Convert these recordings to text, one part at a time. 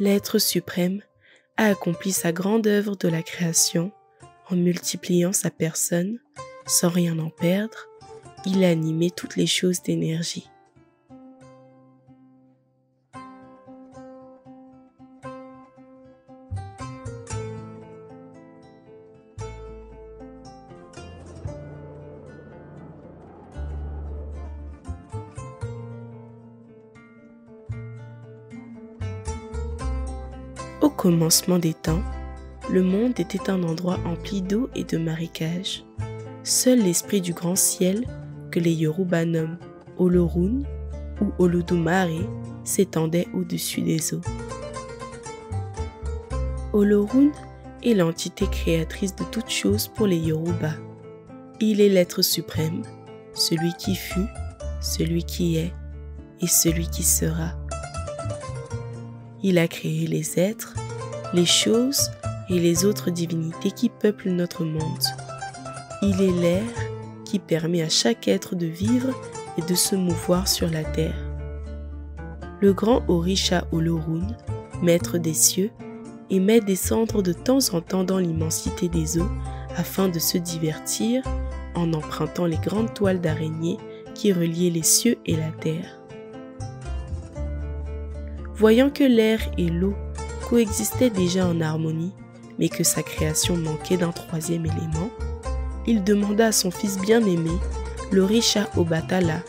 l'être suprême a accompli sa grande œuvre de la création en multipliant sa personne sans rien en perdre. Il a animé toutes les choses d'énergie. Commencement des temps, le monde était un endroit empli d'eau et de marécages. Seul l'esprit du grand ciel, que les Yoruba nomment Olorun ou Olodumare, s'étendait au-dessus des eaux. Olorun est l'entité créatrice de toutes choses pour les Yoruba. Il est l'être suprême, celui qui fut, celui qui est et celui qui sera. Il a créé les êtres, les choses et les autres divinités qui peuplent notre monde. Il est l'air qui permet à chaque être de vivre et de se mouvoir sur la terre. Le grand Orisha Olorun, maître des cieux, émet des cendres de temps en temps dans l'immensité des eaux afin de se divertir en empruntant les grandes toiles d'araignée qui reliaient les cieux et la terre. Voyant que l'air et l'eau coexistaient déjà en harmonie, mais que sa création manquait d'un troisième élément, il demanda à son fils bien-aimé, le Risha Obatala,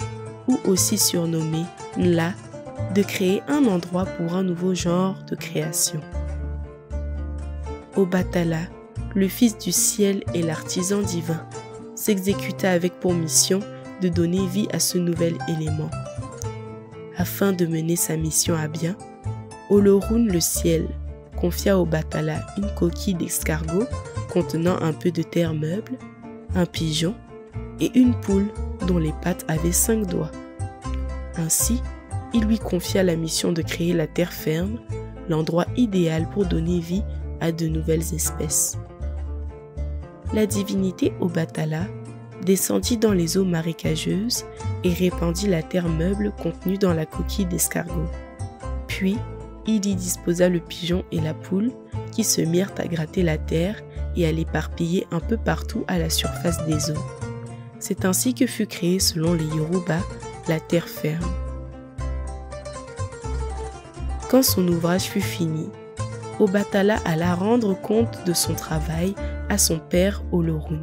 ou aussi surnommé Nla, de créer un endroit pour un nouveau genre de création. Obatala, le fils du ciel et l'artisan divin, s'exécuta avec pour mission de donner vie à ce nouvel élément. Afin de mener sa mission à bien, Olorun le ciel confia au Batala une coquille d'escargot contenant un peu de terre meuble, un pigeon et une poule dont les pattes avaient cinq doigts. Ainsi, il lui confia la mission de créer la terre ferme, l'endroit idéal pour donner vie à de nouvelles espèces. La divinité Obatala descendit dans les eaux marécageuses et répandit la terre meuble contenue dans la coquille d'escargot. Puis, il y disposa le pigeon et la poule qui se mirent à gratter la terre et à l'éparpiller un peu partout à la surface des eaux. C'est ainsi que fut créée selon les Yoruba la terre ferme. Quand son ouvrage fut fini, Obatala alla rendre compte de son travail à son père Olorun.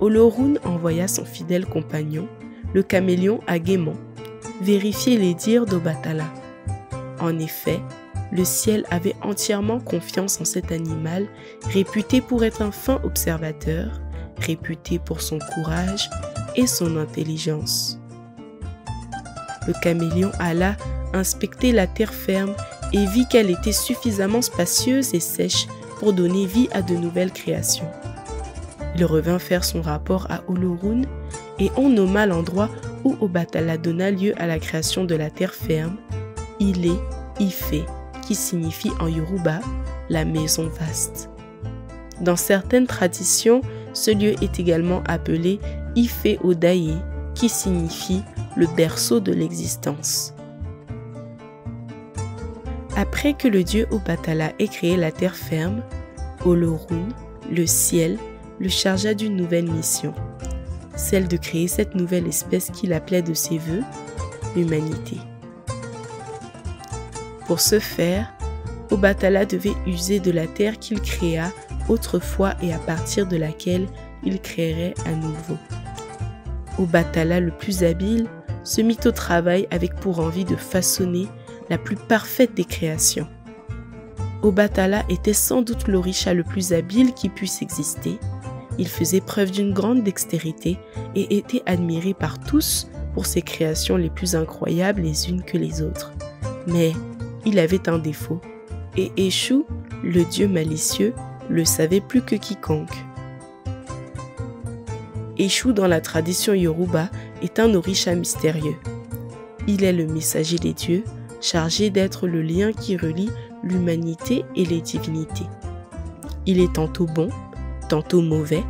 Olorun envoya son fidèle compagnon, le caméléon Aguémon, vérifier les dires d'Obatala. En effet, le ciel avait entièrement confiance en cet animal, réputé pour être un fin observateur, réputé pour son courage et son intelligence. Le caméléon alla inspecter la terre ferme et vit qu'elle était suffisamment spacieuse et sèche pour donner vie à de nouvelles créations. Il revint faire son rapport à Olorun et on nomma l'endroit où Obatala donna lieu à la création de la terre ferme, Ile Ife, qui signifie en Yoruba la maison vaste. Dans certaines traditions, ce lieu est également appelé Ife Odaye, qui signifie le berceau de l'existence. Après que le dieu Obatala ait créé la terre ferme, Olorun, le ciel, le chargea d'une nouvelle mission, celle de créer cette nouvelle espèce qu'il appelait de ses voeux l'humanité. Pour ce faire, Obatala devait user de la terre qu'il créa autrefois et à partir de laquelle il créerait à nouveau. Obatala le plus habile se mit au travail avec pour envie de façonner la plus parfaite des créations. Obatala était sans doute l'orisha le plus habile qui puisse exister. Il faisait preuve d'une grande dextérité et était admiré par tous pour ses créations les plus incroyables les unes que les autres. Mais il avait un défaut, et Eshu, le dieu malicieux, le savait plus que quiconque. Eshu dans la tradition yoruba est un orisha mystérieux. Il est le messager des dieux, chargé d'être le lien qui relie l'humanité et les divinités. Il est tantôt bon, tantôt mauvais,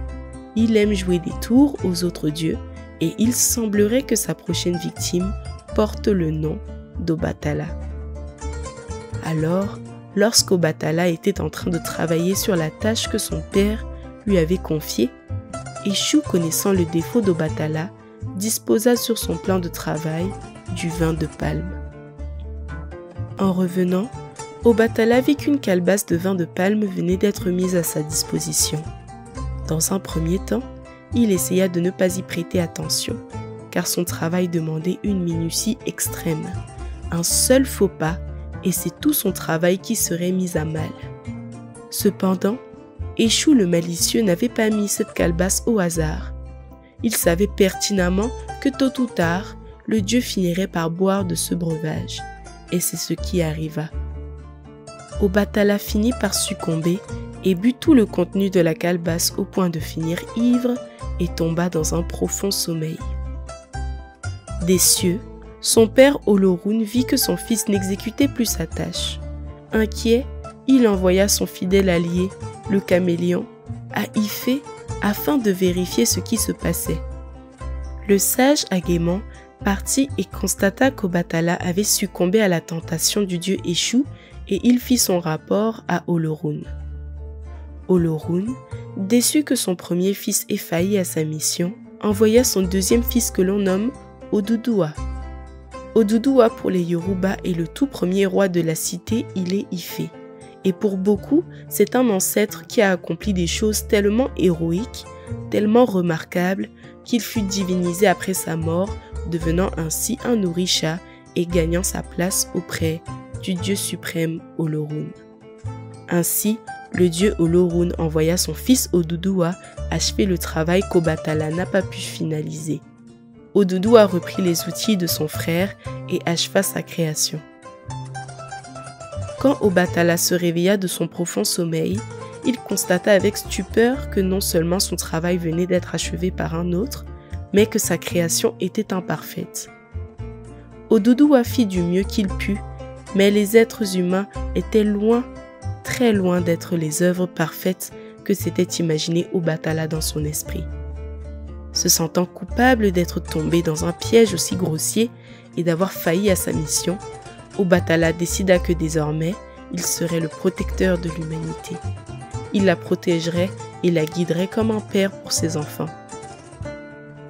il aime jouer des tours aux autres dieux et il semblerait que sa prochaine victime porte le nom d'Obatala. Alors, lorsqu'Obatala était en train de travailler sur la tâche que son père lui avait confiée, Échou, connaissant le défaut d'Obatala, disposa sur son plan de travail du vin de palme. En revenant, Obatala vit qu'une calebasse de vin de palme venait d'être mise à sa disposition. Dans un premier temps, il essaya de ne pas y prêter attention, car son travail demandait une minutie extrême. Un seul faux pas, et c'est tout son travail qui serait mis à mal. Cependant, Échou le malicieux n'avait pas mis cette calebasse au hasard. Il savait pertinemment que tôt ou tard, le dieu finirait par boire de ce breuvage. Et c'est ce qui arriva. Obatala finit par succomber et but tout le contenu de la calebasse au point de finir ivre et tomba dans un profond sommeil. Des cieux, son père Olorun vit que son fils n'exécutait plus sa tâche. Inquiet, il envoya son fidèle allié, le caméléon, à Ifé afin de vérifier ce qui se passait. Le sage Aguément partit et constata qu'Obatala avait succombé à la tentation du dieu Échou et il fit son rapport à Olorun. Olorun, déçu que son premier fils ait failli à sa mission, envoya son deuxième fils que l'on nomme Odudua. Odudua pour les Yoruba est le tout premier roi de la cité il est Ifé et pour beaucoup, c'est un ancêtre qui a accompli des choses tellement héroïques, tellement remarquables, qu'il fut divinisé après sa mort, devenant ainsi un Orisha et gagnant sa place auprès du dieu suprême Olorun. Ainsi, le dieu Olorun envoya son fils Odudua achever le travail qu'Obatala n'a pas pu finaliser. Odudua reprit les outils de son frère et acheva sa création. Quand Obatala se réveilla de son profond sommeil, il constata avec stupeur que non seulement son travail venait d'être achevé par un autre, mais que sa création était imparfaite. Odudua fit du mieux qu'il put, mais les êtres humains étaient loin, très loin d'être les œuvres parfaites que s'était imaginé Obatala dans son esprit. Se sentant coupable d'être tombé dans un piège aussi grossier et d'avoir failli à sa mission, Obatala décida que désormais, il serait le protecteur de l'humanité. Il la protégerait et la guiderait comme un père pour ses enfants.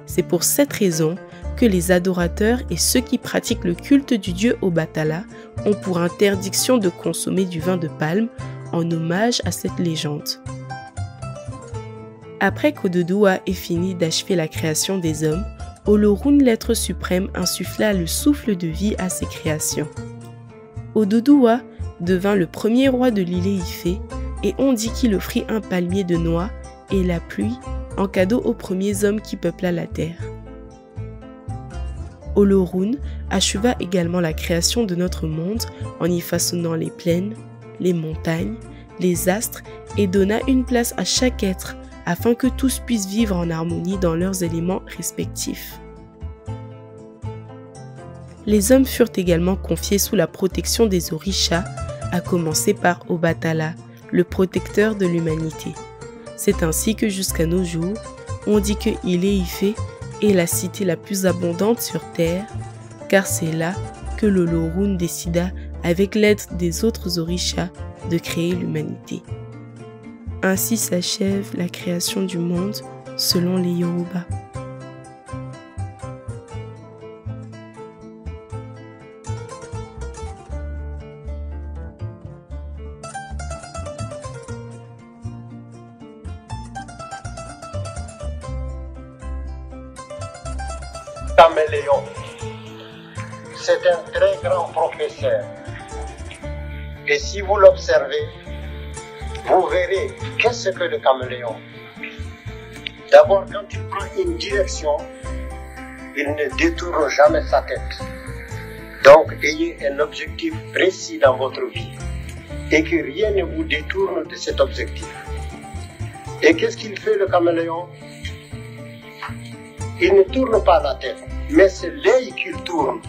C'est pour cette raison que les adorateurs et ceux qui pratiquent le culte du dieu Obatala ont pour interdiction de consommer du vin de palme en hommage à cette légende. Après qu'Ododua ait fini d'achever la création des hommes, Olorun, l'être suprême, insuffla le souffle de vie à ses créations. Odudua devint le premier roi de l'île Ifé et on dit qu'il offrit un palmier de noix et la pluie en cadeau aux premiers hommes qui peupla la terre. Olorun acheva également la création de notre monde en y façonnant les plaines, les montagnes, les astres et donna une place à chaque être afin que tous puissent vivre en harmonie dans leurs éléments respectifs les hommes furent également confiés sous la protection des Orishas, à commencer par Obatala, le protecteur de l'humanité. C'est ainsi que jusqu'à nos jours, on dit que Ile-Ife est la cité la plus abondante sur Terre, car c'est là que l'Olorun décida, avec l'aide des autres Orishas, de créer l'humanité. Ainsi s'achève la création du monde selon les Yoruba. caméléon. C'est un très grand professeur. Et si vous l'observez, vous verrez qu'est-ce que le caméléon? D'abord, quand il prend une direction, il ne détourne jamais sa tête. Donc, ayez un objectif précis dans votre vie et que rien ne vous détourne de cet objectif. Et qu'est-ce qu'il fait le caméléon? Il ne tourne pas la tête mais c'est l'œil qu'il tourne.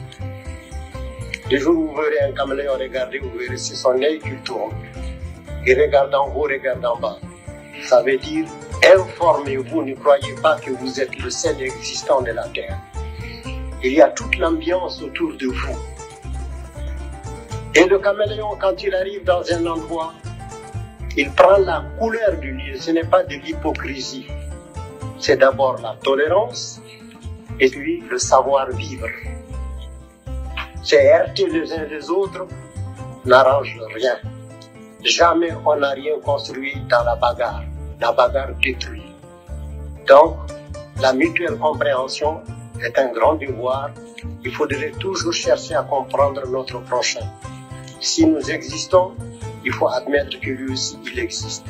Le jour où vous verrez un caméléon regarder, vous verrez c'est son œil qu'il tourne. Il regarde en haut, regarde en bas. Ça veut dire, informez-vous, ne croyez pas que vous êtes le seul existant de la Terre. Il y a toute l'ambiance autour de vous. Et le caméléon, quand il arrive dans un endroit, il prend la couleur du lieu. Ce n'est pas de l'hypocrisie. C'est d'abord la tolérance et puis le savoir-vivre. C'est heurter les uns les autres n'arrange rien. Jamais on n'a rien construit dans la bagarre. La bagarre détruit. Donc, la mutuelle compréhension est un grand devoir. Il faudrait toujours chercher à comprendre notre prochain. Si nous existons, il faut admettre que lui aussi, il existe.